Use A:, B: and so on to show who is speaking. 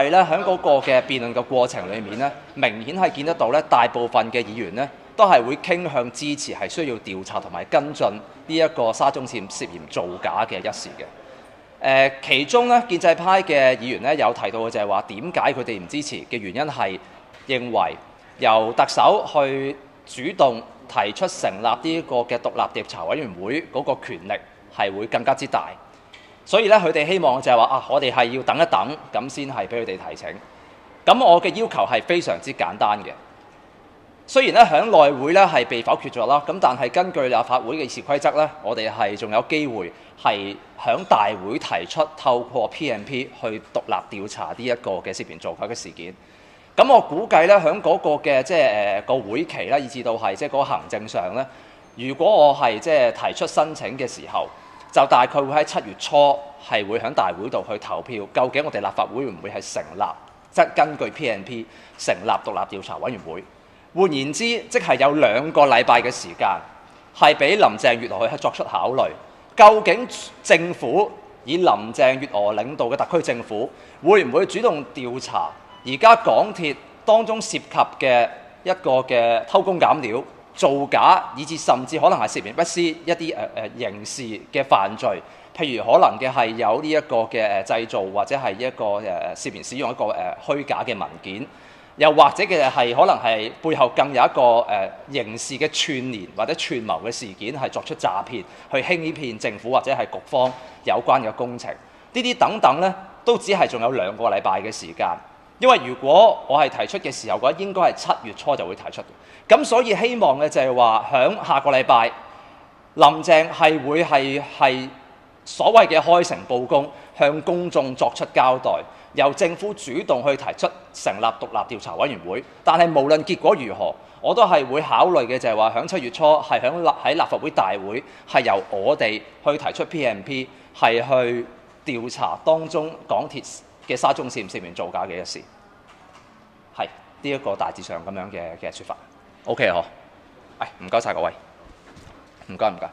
A: 係咧喺嗰個嘅辯論嘅過程裏面咧，明顯係見得到咧，大部分嘅議員咧都係會傾向支持係需要調查同埋跟進呢一個沙中線涉嫌造假嘅一事嘅。誒、其中咧建制派嘅議員咧有提到嘅就係話點解佢哋唔支持嘅原因係認為由特首去主動提出成立呢一個嘅獨立調查委員會嗰個權力係會更加之大。所以咧，佢哋希望就係話啊，我哋係要等一等，咁先係俾佢哋提請。咁我嘅要求係非常之簡單嘅。雖然咧喺內會咧係被否決咗啦，咁但係根據立法會嘅議事規則咧，我哋係仲有機會係響大會提出透過 PMP 去獨立調查呢一個嘅涉嫌造假嘅事件。咁我估計咧，喺嗰個嘅即係誒個會期咧，以至到係即係嗰個行政上咧，如果我係即係提出申請嘅時候，就大概會喺七月初係會喺大會度去投票，究竟我哋立法會會唔會係成立，即根據 PNP 成立獨立調查委員會？換言之，即係有兩個禮拜嘅時間，係俾林鄭月娥去作出考慮，究竟政府以林鄭月娥領導嘅特區政府會唔會主動調查而家港鐵當中涉及嘅一個嘅偷工減料？造假，以至甚至可能係涉嫌不施一啲誒誒刑事嘅犯罪，譬如可能嘅係有呢一個嘅誒製造或者係一個誒涉嫌使用一個誒虛假嘅文件，又或者嘅係可能係背後更有一個誒刑事嘅串連或者串謀嘅事件，係作出詐騙去欺騙政府或者係局方有關嘅工程，呢啲等等咧，都只係仲有兩個禮拜嘅時間。因為如果我係提出嘅時候嘅話，應該係七月初就會提出。咁所以希望嘅就係話，響下個禮拜，林鄭係會係係所謂嘅開誠布公，向公眾作出交代，由政府主動去提出成立獨立調查委員會。但係無論結果如何，我都係會考慮嘅就係話，響七月初係響立喺立法會大會係由我哋去提出 PMP，係去調查當中港鐵嘅沙中線涉唔涉嫌造假嘅一事，係呢一個大致上咁樣嘅嘅説法。OK 嗬，誒唔該晒各位，唔該唔該。